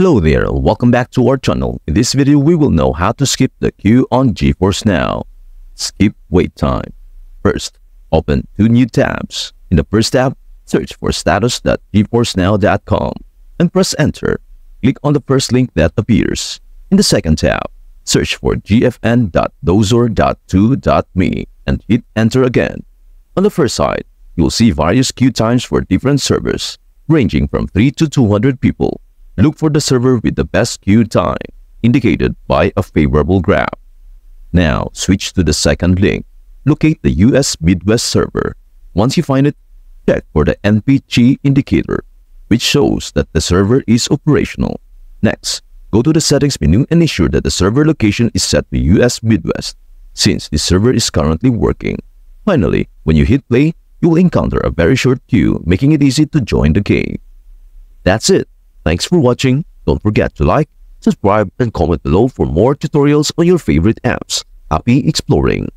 Hello there, welcome back to our channel. In this video, we will know how to skip the queue on GeForce Now. Skip wait time. First, open two new tabs. In the first tab, search for status.geforcenow.com and press enter. Click on the first link that appears. In the second tab, search for gfn.dozor.2.me and hit enter again. On the first side, you will see various queue times for different servers, ranging from 3 to 200 people. Look for the server with the best queue time, indicated by a favorable graph. Now, switch to the second link. Locate the US Midwest server. Once you find it, check for the NPG indicator, which shows that the server is operational. Next, go to the settings menu and ensure that the server location is set to US Midwest, since the server is currently working. Finally, when you hit play, you will encounter a very short queue, making it easy to join the game. That's it. Thanks for watching. Don't forget to like, subscribe, and comment below for more tutorials on your favorite apps. Happy exploring!